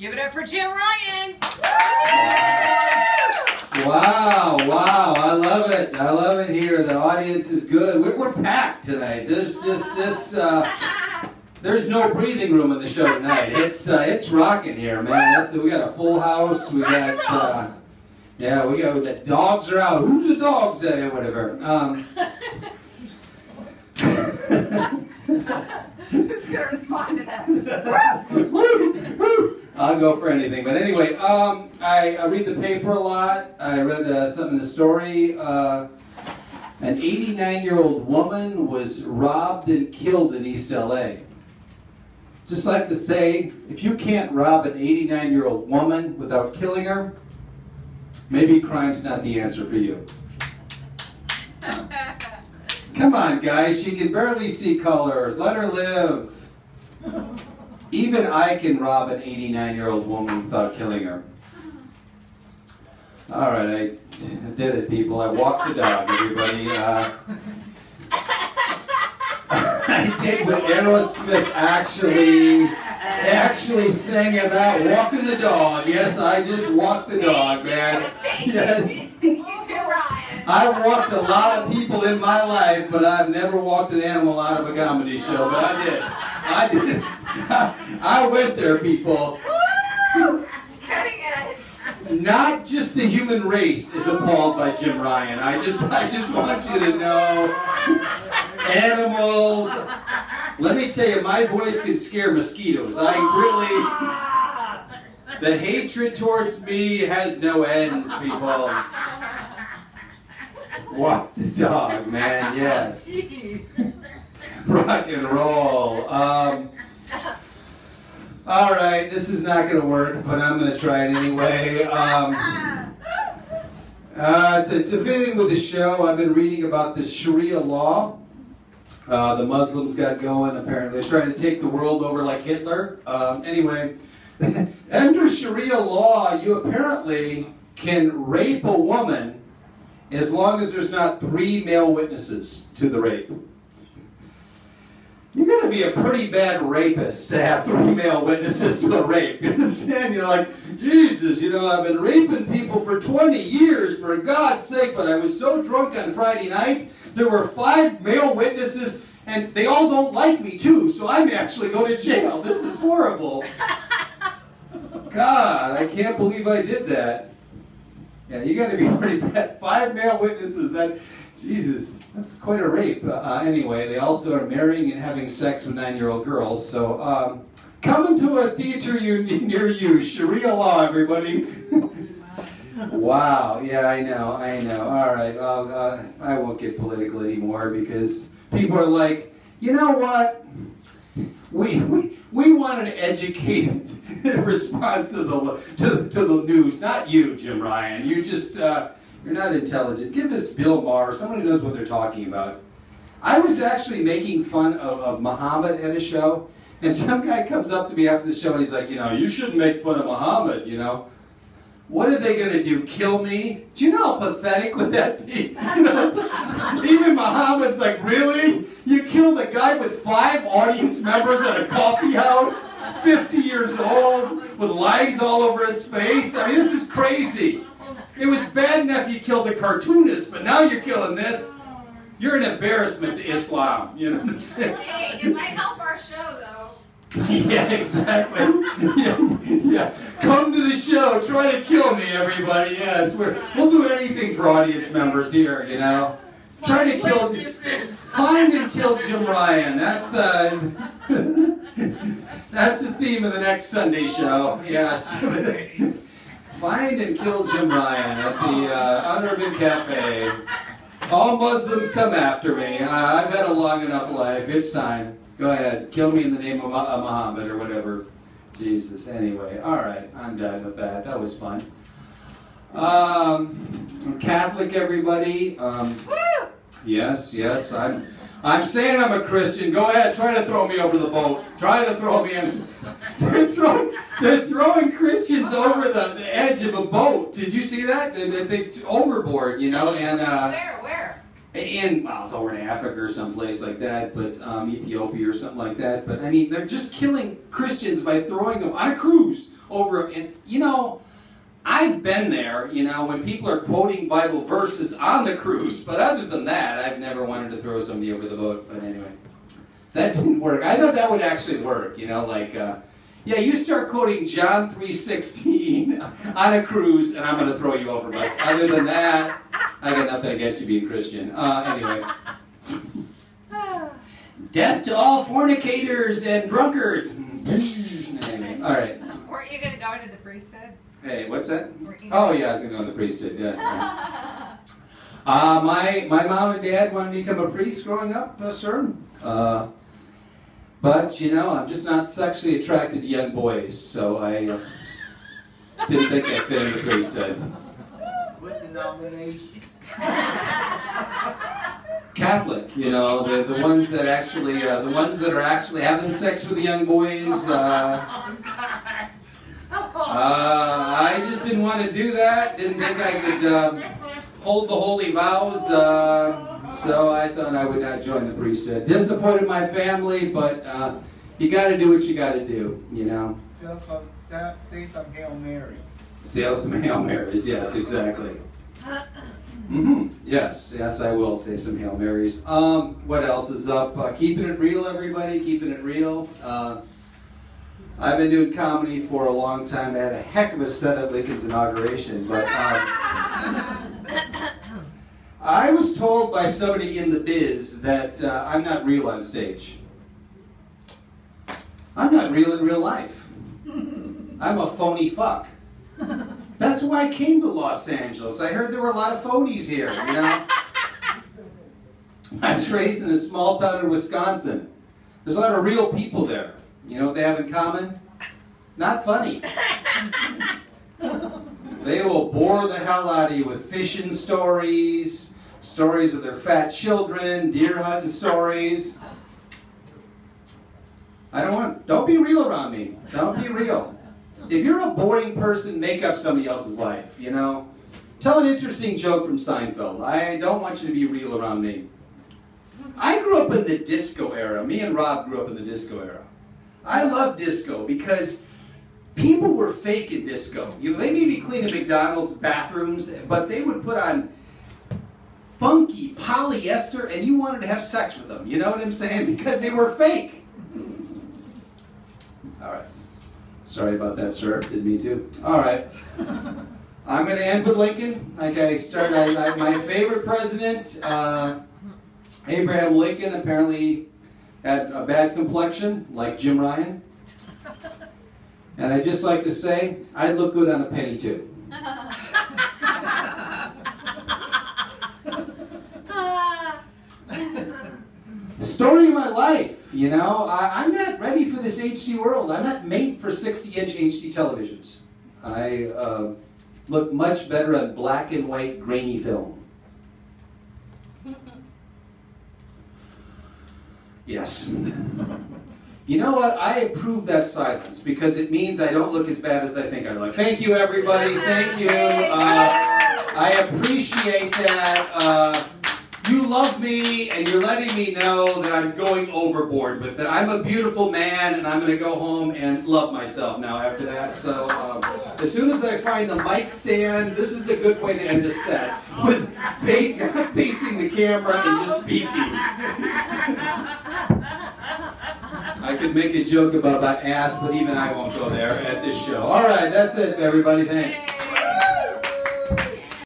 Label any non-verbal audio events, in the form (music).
Give it up for Jim Ryan. Wow, wow, I love it. I love it here. The audience is good. We're, we're packed tonight. There's just this, uh, there's no breathing room in the show tonight. It's uh, it's rocking here, man. That's, we got a full house. We got, uh, yeah, we got the dogs are out. Who's the dogs? Uh, whatever. Um, (laughs) Who's going to respond to that? (laughs) (laughs) I'll go for anything. But anyway, um, I, I, read the paper a lot. I read uh, something in the story. Uh, an 89 year old woman was robbed and killed in East LA. Just like to say, if you can't rob an 89 year old woman without killing her, maybe crime's not the answer for you. (laughs) Come on, guys. She can barely see colors. Let her live. (laughs) Even I can rob an 89 year old woman without killing her. All right, I did it, people. I walked the dog, everybody. Uh, (laughs) I did what Aerosmith actually actually sang about walking the dog. Yes, I just walked the dog, man. (laughs) Yes. I've walked a lot of people in my life, but I've never walked an animal out of a comedy show. But I did. I did. (laughs) I went there, people. Woo! Cutting edge. Not just the human race is appalled by Jim Ryan. I just, I just want you to know, animals. Let me tell you, my voice can scare mosquitoes. I really, the hatred towards me has no ends, people. Walk the dog, man. Yes. (laughs) Rock and roll. Um, all right, this is not going to work, but I'm going to try it anyway. Um, uh, to, to fit in with the show, I've been reading about the Sharia law. Uh, the Muslims got going, apparently. They're trying to take the world over like Hitler. Um, anyway, (laughs) under Sharia law, you apparently can rape a woman as long as there's not three male witnesses to the rape. You got to be a pretty bad rapist to have three male witnesses to a rape. You understand? You're like, Jesus, you know, I've been raping people for 20 years, for God's sake, but I was so drunk on Friday night, there were five male witnesses, and they all don't like me, too, so I'm actually going to jail. This is horrible. (laughs) God, I can't believe I did that. Yeah, you got to be pretty bad. Five male witnesses, that, Jesus, that's quite a rape. Uh, uh, anyway, they also are marrying and having sex with nine-year-old girls. So, um, coming to a theater (laughs) near you, Sharia law, everybody. (laughs) wow. Yeah, I know. I know. All right. Well, uh, I won't get political anymore because people are like, you know what? We, we, we want an educated (laughs) response to the, to, to the news, not you, Jim Ryan. You just, uh, you're not intelligent. Give this Bill Maher, someone who knows what they're talking about. I was actually making fun of, of Muhammad at a show, and (laughs) some guy comes up to me after the show and he's like, you know, you shouldn't make fun of Muhammad, you know. What are they going to do? Kill me? Do you know how pathetic would that be? (laughs) You know, like, even Muhammad's like, really? You killed a guy with five audience members at a coffee house, 50 years old, with lines all over his face? I mean, this is crazy. It was bad enough you killed the cartoonist, but now you're killing this. You're an embarrassment to Islam. You know what I'm saying? Hey, it might help our show, though. (laughs) yeah, exactly. (laughs) Yeah, yeah. Come to the show. Try to kill me, everybody. Yes, we're, we'll do anything for audience members here, you know. Try to kill. Find and kill Jim Ryan. That's the. (laughs) That's the theme of the next Sunday show. Yes. Find and kill Jim Ryan at the uh, Unurban Cafe. All Muslims come after me. I've had a long enough life. It's time. Go ahead. Kill me in the name of Muhammad or whatever. Jesus. Anyway, all right. I'm done with that. That was fun. Um, I'm Catholic, everybody. Um, yes, yes. I'm. I'm saying I'm a Christian. Go ahead, try to throw me over the boat. Try to throw me in. (laughs) They're throwing, they're throwing Christians over the, the, edge of a boat. Did you see that? They, they, they overboard, you know, and uh, where, where? in well, it's over in Africa or someplace like that, but um, Ethiopia or something like that. But I mean, they're just killing Christians by throwing them on a cruise over. And you know, I've been there. You know, when people are quoting Bible verses on the cruise. But other than that, I've never wanted to throw somebody over the boat. But anyway, that didn't work. I thought that would actually work. You know, like. Uh, yeah, you start quoting John 3.16 (laughs) on a cruise, and I'm going to throw you over. But other than that, I got nothing against you being Christian. Uh, anyway. (sighs) Death to all fornicators and drunkards. (laughs) anyway, all right. Weren't you going to go into the priesthood? Hey, what's that? Oh, yeah, I was going to go in the priesthood. Yes. (laughs) Uh, my, my mom and dad wanted me to become a priest growing up, uh, sir. Uh, but, you know, I'm just not sexually attracted to young boys, so I uh, didn't think I fit in the priesthood. What denomination? (laughs) Catholic, you know, the, the ones that actually, uh, the ones that are actually having sex with the young boys. Uh, (laughs) uh, I just didn't want to do that. Didn't think I could um, hold the holy vows. Uh, so I thought I would not join the priesthood. Disappointed my family, but uh, you got to do what you got to do. You know, Say some, say- say some Hail Marys. say some Hail Marys. Yes, exactly. hmm Yes, yes, I will say some Hail Marys. Um, what else is up? Uh, keeping it real, everybody. Keeping it real. Uh, I've been doing comedy for a long time. I had a heck of a set at Lincoln's inauguration, but um, (coughs) I was told by somebody in the biz that uh, I'm not real on stage. I'm not real in real life. I'm a phony fuck. That's why I came to Los Angeles. I heard there were a lot of phonies here, you know. (laughs) I was raised in a small town in Wisconsin. There's a lot of real people there. You know what they have in common? Not funny. They will bore the hell out of you with fishing stories, stories of their fat children, deer hunting stories. I don't want, don't be real around me. Don't be real. If you're a boring person, make up somebody else's life, you know? Tell an interesting joke from Seinfeld. I don't want you to be real around me. I grew up in the disco era. Me and Rob grew up in the disco era. I love disco because people were fake in disco. You know, they may be cleaning McDonald's bathrooms, but they would put on funky polyester and you wanted to have sex with them. You know what I'm saying? (laughs) Because they were fake. (laughs) All right. Sorry about that, sir. Did me too. All right. (laughs) I'm going to end with Lincoln. Like I started, I, my favorite president, uh, Abraham Lincoln, apparently had a bad complexion, like Jim Ryan. (laughs) And I'd just like to say, I'd look good on a penny too. (laughs) Story of my life, you know. I, I'm not ready for this HD world. I'm not made for 60 inch HD televisions. I uh, look much better on black and white grainy film. (laughs) Yes. You know what? I approve that silence because it means I don't look as bad as I think I look. Thank you, everybody. Thank you. Uh, I appreciate that. Uh, you love me and you're letting me know that I'm going overboard with it. I'm a beautiful man and I'm going to go home and love myself now after that. So um, as soon as I find the mic stand, this is a good way to end a set with not (laughs) facing the camera and just speaking. (laughs) I could make a joke about my ass, but even I won't go there at this show. All right, that's it, everybody. Thanks.